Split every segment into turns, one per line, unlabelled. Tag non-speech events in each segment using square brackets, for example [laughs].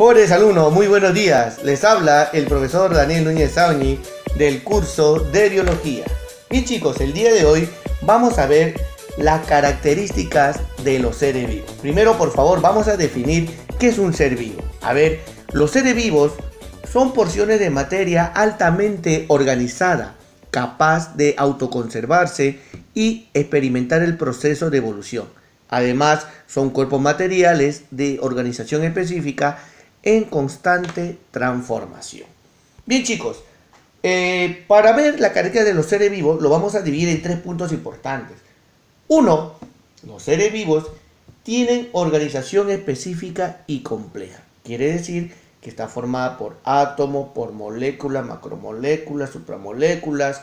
Jóvenes alumnos, muy buenos días. Les habla el profesor Daniel Núñez Sauni del curso de biología. Bien chicos, el día de hoy vamos a ver las características de los seres vivos. Primero, por favor, vamos a definir qué es un ser vivo. A ver, los seres vivos son porciones de materia altamente organizada, capaz de autoconservarse y experimentar el proceso de evolución. Además, son cuerpos materiales de organización específica en constante transformación. Bien chicos, eh, para ver la característica de los seres vivos lo vamos a dividir en tres puntos importantes. Uno, los seres vivos tienen organización específica y compleja. Quiere decir que está formada por átomos, por moléculas, macromoléculas, supramoléculas.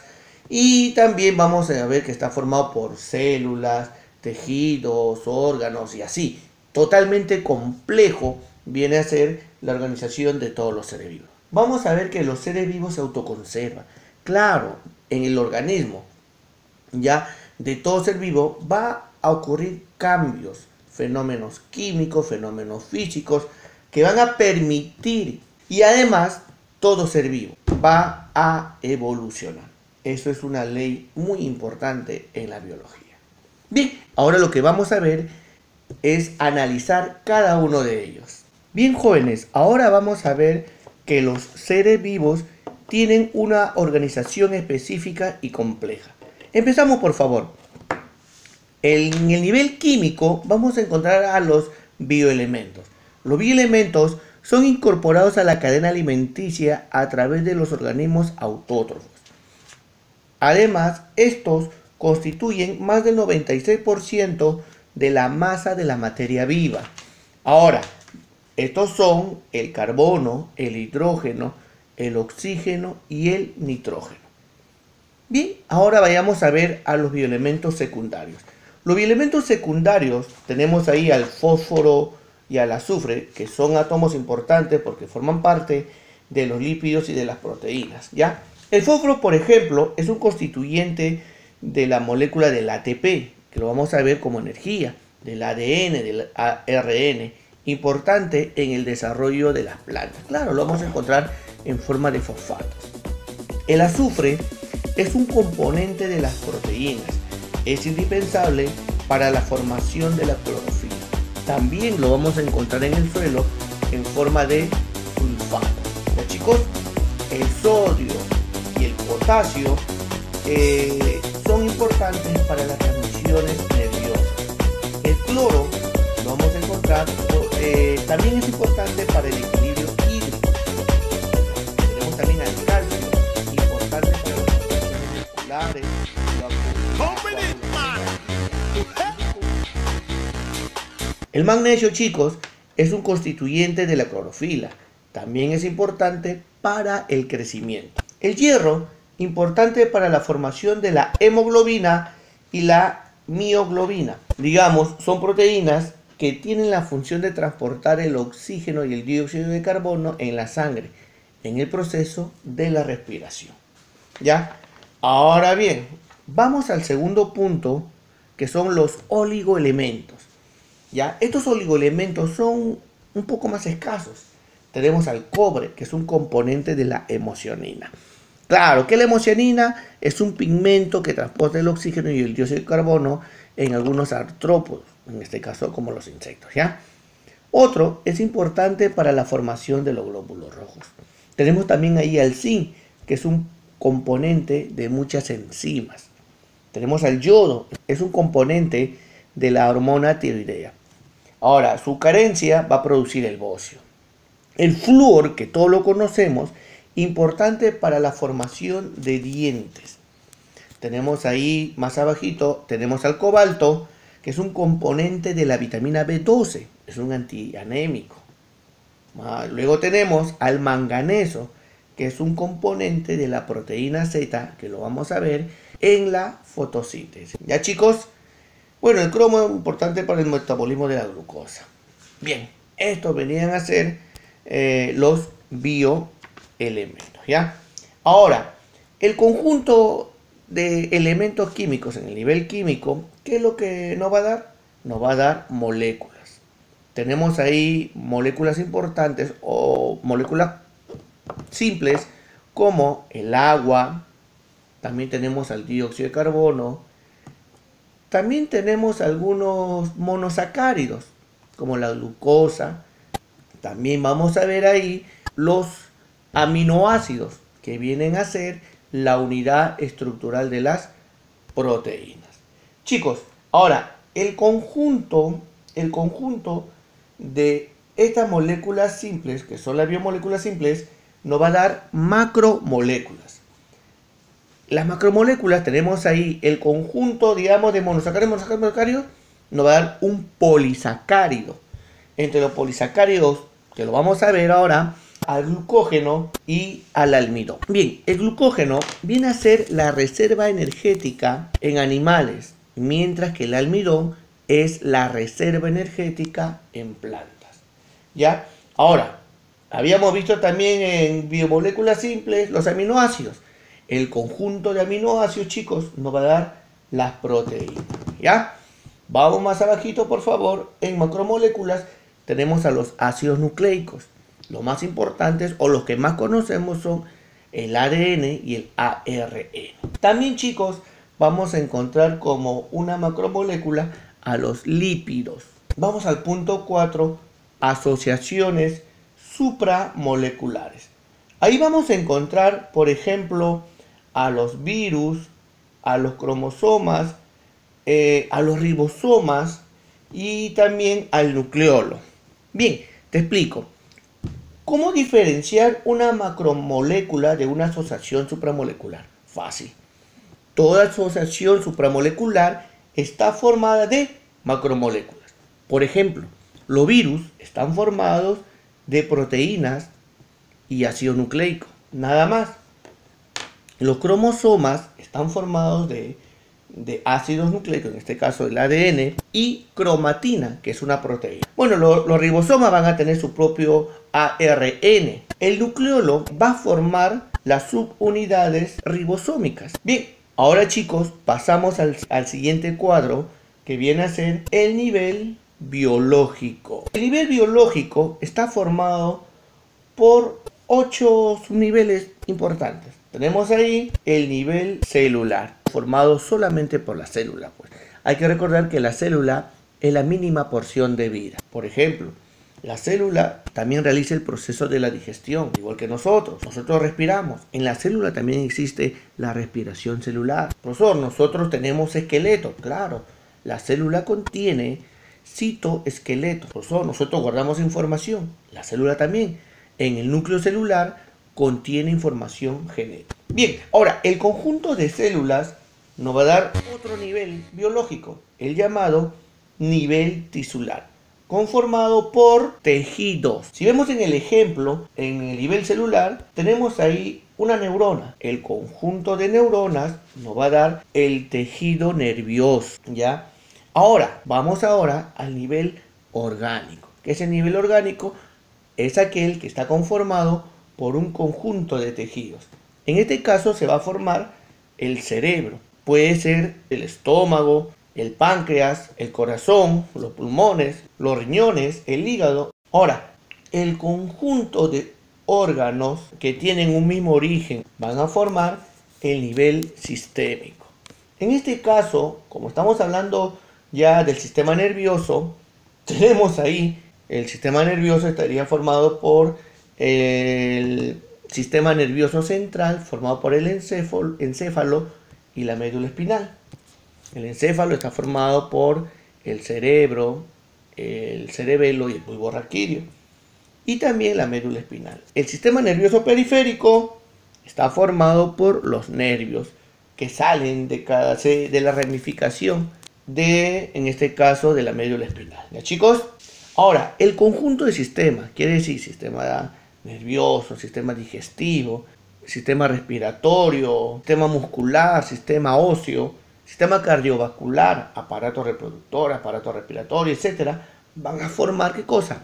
Y también vamos a ver que está formado por células, tejidos, órganos y así. Totalmente complejo viene a ser la organización de todos los seres vivos. Vamos a ver que los seres vivos se autoconservan. Claro, en el organismo ya de todo ser vivo va a ocurrir cambios, fenómenos químicos, fenómenos físicos que van a permitir y además todo ser vivo va a evolucionar. Eso es una ley muy importante en la biología. Bien, ahora lo que vamos a ver es analizar cada uno de ellos. Bien jóvenes, ahora vamos a ver que los seres vivos tienen una organización específica y compleja. Empezamos por favor. En el nivel químico vamos a encontrar a los bioelementos. Los bioelementos son incorporados a la cadena alimenticia a través de los organismos autótrofos. Además, estos constituyen más del 96% de la masa de la materia viva. Ahora, estos son el carbono, el hidrógeno, el oxígeno y el nitrógeno. Bien, ahora vayamos a ver a los bioelementos secundarios. Los bioelementos secundarios tenemos ahí al fósforo y al azufre, que son átomos importantes porque forman parte de los lípidos y de las proteínas, ¿ya? El fósforo, por ejemplo, es un constituyente de la molécula del ATP, que lo vamos a ver como energía, del ADN, del ARN, importante en el desarrollo de las plantas. Claro, lo vamos a encontrar en forma de fosfatos. El azufre es un componente de las proteínas. Es indispensable para la formación de la clorofila. También lo vamos a encontrar en el suelo en forma de sulfato. chicos, el sodio y el potasio eh, son importantes para las transmisiones nerviosas. El cloro lo eh, también es importante para el equilibrio hídrico. Tenemos también el calcio, importante para las funciones musculares. El magnesio, chicos, es un constituyente de la clorofila. También es importante para el crecimiento. El hierro, importante para la formación de la hemoglobina y la mioglobina. Digamos, son proteínas que tienen la función de transportar el oxígeno y el dióxido de carbono en la sangre en el proceso de la respiración. ¿Ya? Ahora bien, vamos al segundo punto que son los oligoelementos. ¿Ya? Estos oligoelementos son un poco más escasos. Tenemos al cobre, que es un componente de la emocionina. Claro que la emocionina es un pigmento que transporta el oxígeno y el dióxido de carbono en algunos artrópodos en este caso como los insectos, ¿ya? Otro es importante para la formación de los glóbulos rojos. Tenemos también ahí al zinc, que es un componente de muchas enzimas. Tenemos al yodo, es un componente de la hormona tiroidea. Ahora, su carencia va a producir el bocio. El flúor, que todos lo conocemos, importante para la formación de dientes. Tenemos ahí más abajito, tenemos al cobalto, es un componente de la vitamina B12, es un antianémico. Ah, luego tenemos al manganeso, que es un componente de la proteína Z, que lo vamos a ver en la fotosíntesis. ¿Ya chicos? Bueno, el cromo es importante para el metabolismo de la glucosa. Bien, estos venían a ser eh, los bioelementos, ¿ya? Ahora, el conjunto de elementos químicos en el nivel químico, ¿qué es lo que nos va a dar? Nos va a dar moléculas. tenemos ahí moléculas importantes o moléculas simples como el agua, también tenemos el dióxido de carbono, también tenemos algunos monosacáridos como la glucosa, también vamos a ver ahí los aminoácidos que vienen a ser la unidad estructural de las proteínas. Chicos, ahora el conjunto, el conjunto de estas moléculas simples, que son las biomoléculas simples, nos va a dar macromoléculas. Las macromoléculas tenemos ahí el conjunto, digamos, de monosacáridos, monosacáridos, monosacáridos, nos va a dar un polisacárido. Entre los polisacáridos, que lo vamos a ver ahora, al glucógeno y al almidón. Bien, el glucógeno viene a ser la reserva energética en animales, mientras que el almidón es la reserva energética en plantas. ¿Ya? Ahora, habíamos visto también en biomoléculas simples los aminoácidos. El conjunto de aminoácidos, chicos, nos va a dar las proteínas. ¿Ya? Vamos más abajito, por favor. En macromoléculas tenemos a los ácidos nucleicos. Los más importantes o los que más conocemos son el ADN y el ARN. También, chicos, vamos a encontrar como una macromolécula a los lípidos. Vamos al punto 4, asociaciones supramoleculares. Ahí vamos a encontrar, por ejemplo, a los virus, a los cromosomas, eh, a los ribosomas y también al nucleolo. Bien, te explico. ¿Cómo diferenciar una macromolécula de una asociación supramolecular? Fácil. Toda asociación supramolecular está formada de macromoléculas. Por ejemplo, los virus están formados de proteínas y ácido nucleico, nada más. Los cromosomas están formados de, ácidos nucleicos, en este caso el ADN, y cromatina, que es una proteína. Bueno, los ribosomas van a tener su propio ARN. El nucleolo va a formar las subunidades ribosómicas. Bien, ahora chicos, pasamos al, al siguiente cuadro, que viene a ser el nivel biológico. El nivel biológico está formado por ocho subniveles importantes. Tenemos ahí el nivel celular, formado solamente por la célula. Pues. Hay que recordar que la célula es la mínima porción de vida. Por ejemplo, la célula también realiza el proceso de la digestión, igual que nosotros. Nosotros respiramos. En la célula también existe la respiración celular. Profesor, nosotros tenemos esqueleto. Claro, la célula contiene citoesqueleto. Profesor, nosotros guardamos información. La célula también. En el núcleo celular contiene información genética. Bien, ahora el conjunto de células nos va a dar otro nivel biológico, el llamado nivel tisular, conformado por tejidos. Si vemos en el ejemplo, en el nivel celular, tenemos ahí una neurona. El conjunto de neuronas nos va a dar el tejido nervioso, ¿ya? Ahora, vamos ahora al nivel orgánico. Ese nivel orgánico es aquel que está conformado por un conjunto de tejidos. En este caso se va a formar el cerebro. Puede ser el estómago, el páncreas, el corazón, los pulmones, los riñones, el hígado. Ahora, el conjunto de órganos que tienen un mismo origen van a formar el nivel sistémico. En este caso, como estamos hablando ya del sistema nervioso, [laughs] tenemos ahí el sistema nervioso estaría formado por el sistema nervioso central formado por el encéfalo, encéfalo y la médula espinal. El encéfalo está formado por el cerebro, el cerebelo y el bulbo raquídeo. Y también la médula espinal. El sistema nervioso periférico está formado por los nervios que salen de, cada, de la ramificación de, en este caso, de la médula espinal. ¿Ya chicos? Ahora, el conjunto de sistemas, quiere decir sistema nervioso, sistema digestivo, sistema respiratorio, sistema muscular, sistema óseo, sistema cardiovascular, aparato reproductor, aparato respiratorio, etcétera, van a formar qué cosa?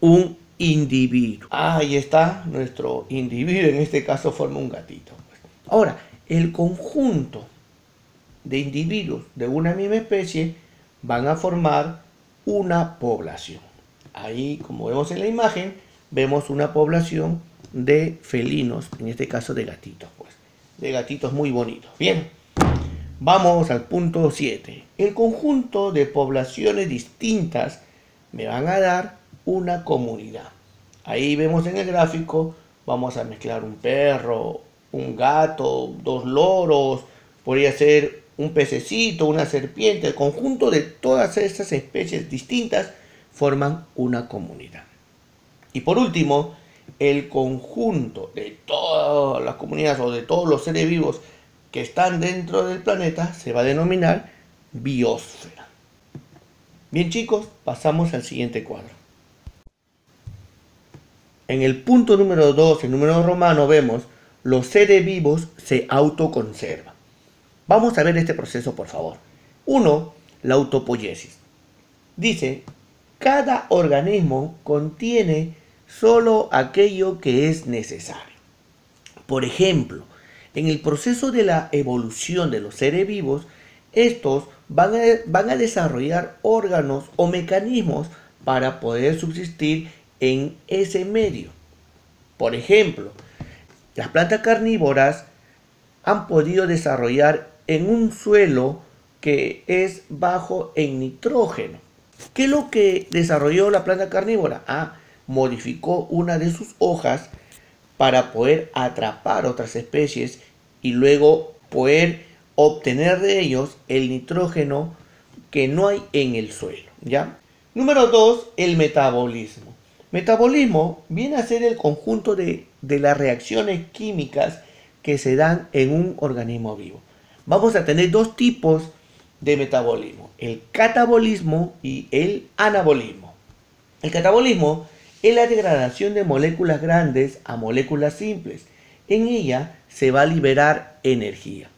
Un individuo. Ahí está nuestro individuo, en este caso forma un gatito. Ahora, el conjunto de individuos de una misma especie van a formar una población. ahí como vemos en la imagen, vemos una población de felinos, en este caso de gatitos, pues, de gatitos muy bonitos. Bien, vamos al punto 7. El conjunto de poblaciones distintas me van a dar una comunidad. Ahí vemos en el gráfico, vamos a mezclar un perro, un gato, dos loros, podría ser un pececito, una serpiente, el conjunto de todas estas especies distintas forman una comunidad. Y por último, el conjunto de todas las comunidades o de todos los seres vivos que están dentro del planeta se va a denominar biosfera. Bien chicos, pasamos al siguiente cuadro. En el punto número 2, el número romano, vemos los seres vivos se autoconservan. Vamos a ver este proceso, por favor. Uno, la autopoiesis. Dice, cada organismo contiene solo aquello que es necesario. Por ejemplo, en el proceso de la evolución de los seres vivos, estos van a, van a desarrollar órganos o mecanismos para poder subsistir en ese medio. Por ejemplo, las plantas carnívoras han podido desarrollar en un suelo que es bajo en nitrógeno. ¿Qué es lo que desarrolló la planta carnívora? Ah, modificó una de sus hojas para poder atrapar otras especies y luego poder obtener de ellos el nitrógeno que no hay en el suelo, ¿ya? Número 2, el metabolismo. Metabolismo viene a ser el conjunto de, de las reacciones químicas que se dan en un organismo vivo. Vamos a tener dos tipos de metabolismo, el catabolismo y el anabolismo. El catabolismo es la degradación de moléculas grandes a moléculas simples. En ella se va a liberar energía.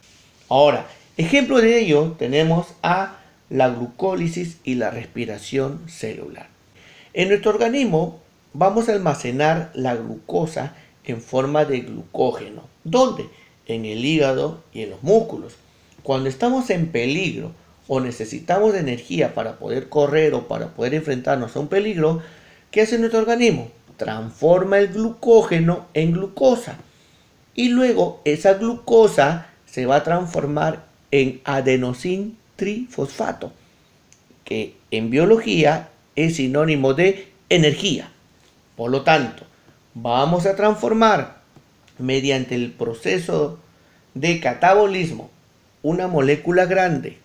Ahora, ejemplo de ello tenemos a la glucólisis y la respiración celular. En nuestro organismo vamos a almacenar la glucosa en forma de glucógeno. ¿Dónde? En el hígado y en los músculos. Cuando estamos en peligro o necesitamos energía para poder correr o para poder enfrentarnos a un peligro, ¿Qué hace nuestro organismo? Transforma el glucógeno en glucosa. Y luego esa glucosa se va a transformar en adenosin trifosfato, que en biología es sinónimo de energía. Por lo tanto, vamos a transformar mediante el proceso de catabolismo una molécula grande,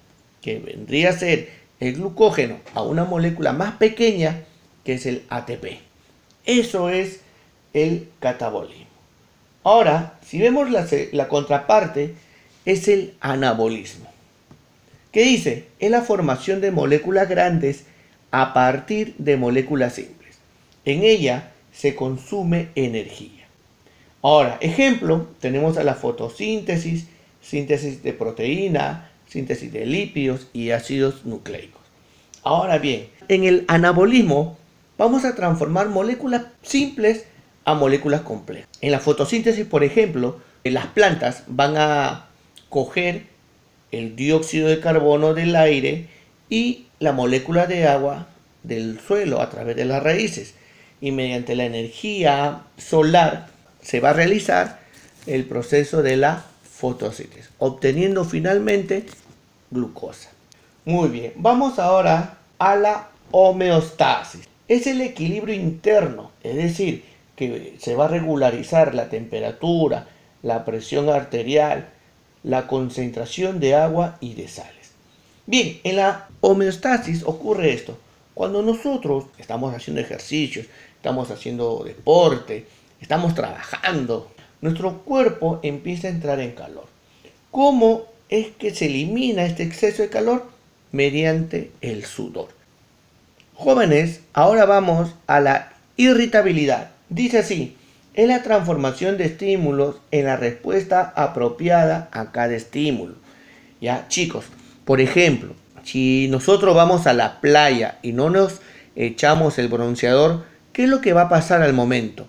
que vendría a ser el glucógeno, a una molécula más pequeña que es el ATP. Eso es el catabolismo. Ahora, si vemos la, contraparte, es el anabolismo. ¿Qué dice? Es la formación de moléculas grandes a partir de moléculas simples. En ella se consume energía. Ahora, ejemplo, tenemos a la fotosíntesis, síntesis de proteína, síntesis de lípidos y ácidos nucleicos. Ahora bien, en el anabolismo vamos a transformar moléculas simples a moléculas complejas. En la fotosíntesis, por ejemplo, las plantas van a coger el dióxido de carbono del aire y la molécula de agua del suelo a través de las raíces. Y mediante la energía solar se va a realizar el proceso de la fotosíntesis, obteniendo finalmente glucosa. Muy bien, vamos ahora a la homeostasis es el equilibrio interno, es decir, que se va a regularizar la temperatura, la presión arterial, la concentración de agua y de sales. Bien, en la homeostasis ocurre esto. Cuando nosotros estamos haciendo ejercicios, estamos haciendo deporte, estamos trabajando, nuestro cuerpo empieza a entrar en calor. ¿Cómo es que se elimina este exceso de calor? Mediante el sudor. Jóvenes, ahora vamos a la irritabilidad. Dice así, es la transformación de estímulos en la respuesta apropiada a cada estímulo. Ya, chicos, por ejemplo, si nosotros vamos a la playa y no nos echamos el bronceador, ¿qué es lo que va a pasar al momento?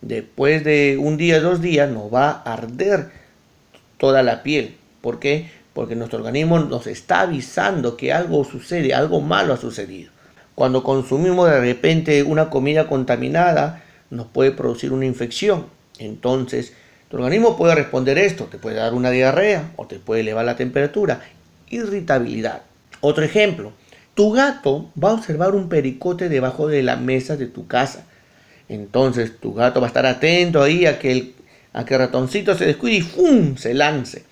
Después de un día, dos días, nos va a arder toda la piel. ¿Por qué? Porque nuestro organismo nos está avisando que algo sucede, algo malo ha sucedido. Cuando consumimos de repente una comida contaminada, nos puede producir una infección. Entonces, tu organismo puede responder esto, te puede dar una diarrea o te puede elevar la temperatura. Irritabilidad. Otro ejemplo, tu gato va a observar un pericote debajo de la mesa de tu casa. Entonces tu gato va a estar atento ahí a que el, a que ratoncito se descuide y ¡fum! se lance.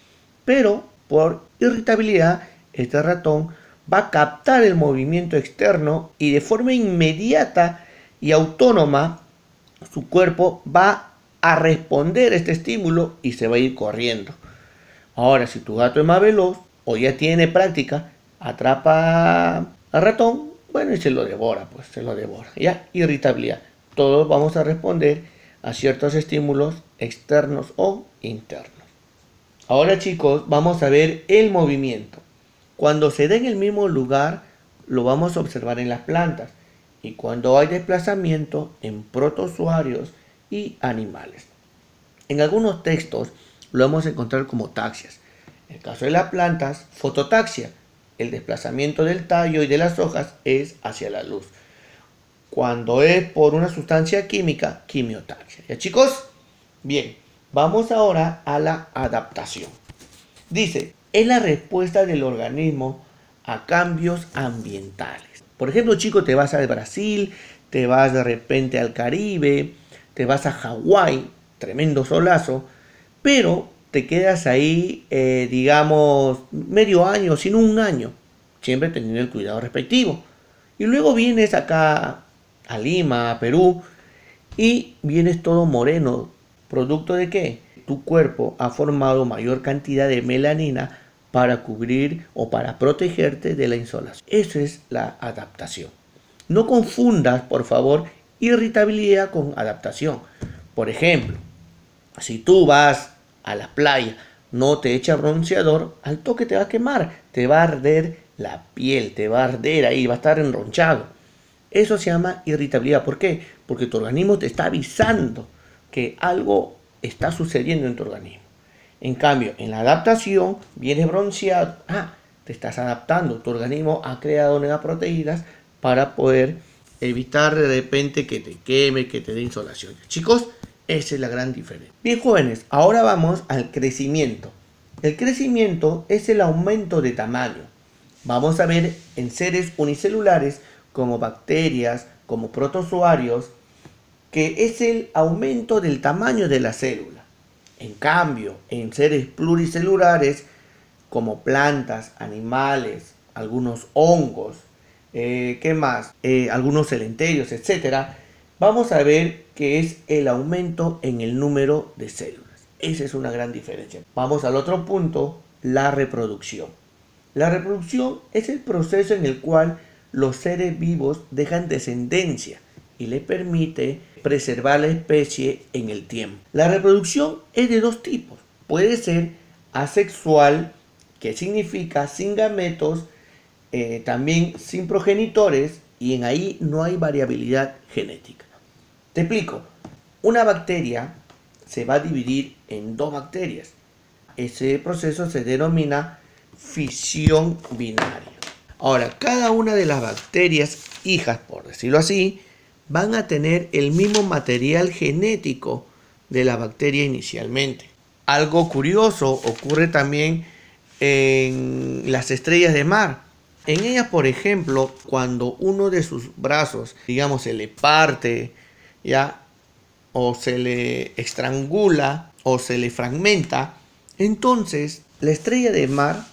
Pero por irritabilidad, este ratón va a captar el movimiento externo y de forma inmediata y autónoma su cuerpo va a responder a este estímulo y se va a ir corriendo. Ahora, si tu gato es más veloz o ya tiene práctica, atrapa al ratón, bueno, y se lo devora, pues se lo devora. Ya, irritabilidad. Todos vamos a responder a ciertos estímulos externos o internos. Ahora chicos, vamos a ver el movimiento. Cuando se da en el mismo lugar, lo vamos a observar en las plantas y cuando hay desplazamiento en protozoarios y animales. En algunos textos lo vamos a encontrar como taxias. En el caso de las plantas, fototaxia. El desplazamiento del tallo y de las hojas es hacia la luz. Cuando es por una sustancia química, quimiotaxia. ¿Ya chicos? Bien, vamos ahora a la adaptación. Dice, es la respuesta del organismo a cambios ambientales. Por ejemplo, chico, te vas al Brasil, te vas de repente al Caribe, te vas a Hawái, tremendo solazo, pero te quedas ahí, eh, digamos, medio año, sin un año, siempre teniendo el cuidado respectivo. Y luego vienes acá a Lima, a Perú, y vienes todo moreno. ¿Producto de qué? Tu cuerpo ha formado mayor cantidad de melanina para cubrir o para protegerte de la insolación. Eso es la adaptación. No confundas, por favor, irritabilidad con adaptación. Por ejemplo, si tú vas a la playa, no te echas bronceador, al toque te va a quemar, te va a arder la piel, te va a arder ahí, va a estar enronchado. Eso se llama irritabilidad. ¿Por qué? Porque tu organismo te está avisando que algo está sucediendo en tu organismo. En cambio, en la adaptación, vienes bronceado, ah, te estás adaptando, tu organismo ha creado nuevas proteínas para poder evitar de repente que te queme, que te dé insolación. Chicos, esa es la gran diferencia. Bien jóvenes, ahora vamos al crecimiento. El crecimiento es el aumento de tamaño. Vamos a ver en seres unicelulares como bacterias, como protozoarios, que es el aumento del tamaño de la célula. En cambio, en seres pluricelulares, como plantas, animales, algunos hongos, eh, ¿qué más? Eh, algunos celenterios, etc., vamos a ver que es el aumento en el número de células. Esa es una gran diferencia. Vamos al otro punto, la reproducción. La reproducción es el proceso en el cual los seres vivos dejan descendencia y le permite preservar la especie en el tiempo. La reproducción es de dos tipos. Puede ser asexual, que significa sin gametos, eh, también sin progenitores, y en ahí no hay variabilidad genética. Te explico. Una bacteria se va a dividir en dos bacterias. Ese proceso se denomina fisión binaria. Ahora, cada una de las bacterias hijas, por decirlo así, van a tener el mismo material genético de la bacteria inicialmente. Algo curioso ocurre también en las estrellas de mar. En ellas, por ejemplo, cuando uno de sus brazos, digamos, se le parte, ya, o se le estrangula, o se le fragmenta, entonces la estrella de mar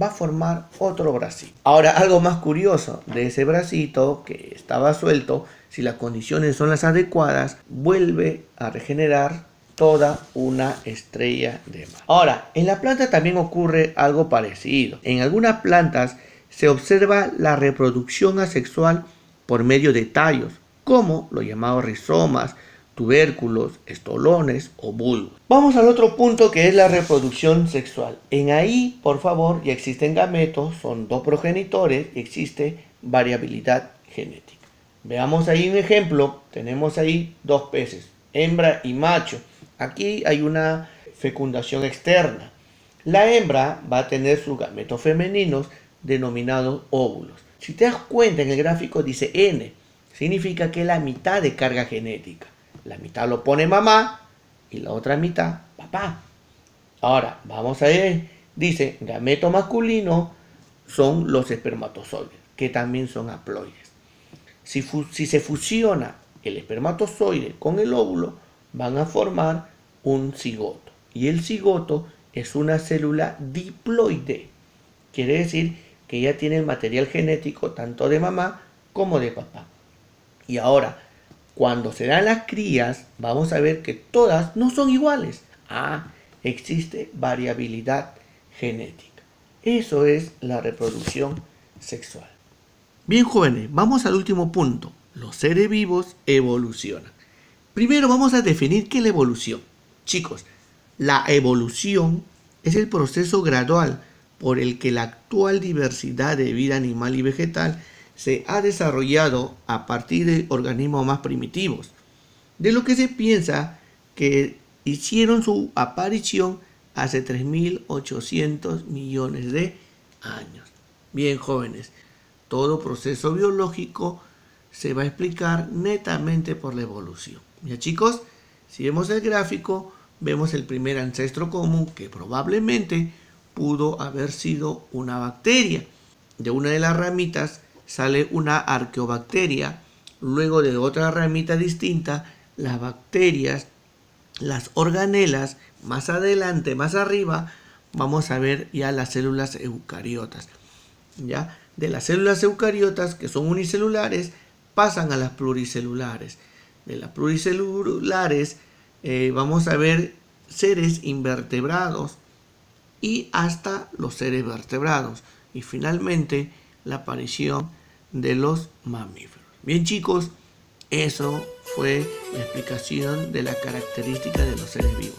va a formar otro bracito. Ahora, algo más curioso de ese bracito que estaba suelto si las condiciones son las adecuadas, vuelve a regenerar toda una estrella de mar. Ahora, en la planta también ocurre algo parecido. En algunas plantas se observa la reproducción asexual por medio de tallos, como los llamados rizomas, tubérculos, estolones o bulbos. Vamos al otro punto que es la reproducción sexual. En ahí, por favor, ya existen gametos, son dos progenitores y existe variabilidad genética. Veamos ahí un ejemplo. Tenemos ahí dos peces, hembra y macho. Aquí hay una fecundación externa. La hembra va a tener sus gametos femeninos denominados óvulos. Si te das cuenta en el gráfico dice N, significa que es la mitad de carga genética. La mitad lo pone mamá y la otra mitad papá. Ahora, vamos a ver, dice, gameto masculino son los espermatozoides, que también son haploides. Si, si se fusiona el espermatozoide con el óvulo, van a formar un cigoto. Y el cigoto es una célula diploide. Quiere decir que ya tiene el material genético tanto de mamá como de papá. Y ahora, cuando se dan las crías, vamos a ver que todas no son iguales. Ah, existe variabilidad genética. Eso es la reproducción sexual. Bien jóvenes, vamos al último punto. Los seres vivos evolucionan. Primero vamos a definir qué es la evolución. Chicos, la evolución es el proceso gradual por el que la actual diversidad de vida animal y vegetal se ha desarrollado a partir de organismos más primitivos, de lo que se piensa que hicieron su aparición hace 3.800 millones de años. Bien jóvenes, todo proceso biológico se va a explicar netamente por la evolución. Ya chicos, si vemos el gráfico, vemos el primer ancestro común que probablemente pudo haber sido una bacteria. De una de las ramitas sale una arqueobacteria, luego de otra ramita distinta, las bacterias, las organelas, más adelante, más arriba, vamos a ver ya las células eucariotas. ¿Ya? De las células eucariotas, que son unicelulares, pasan a las pluricelulares. De las pluricelulares eh, vamos a ver seres invertebrados y hasta los seres vertebrados. Y finalmente la aparición de los mamíferos. Bien chicos, eso fue la explicación de la característica de los seres vivos.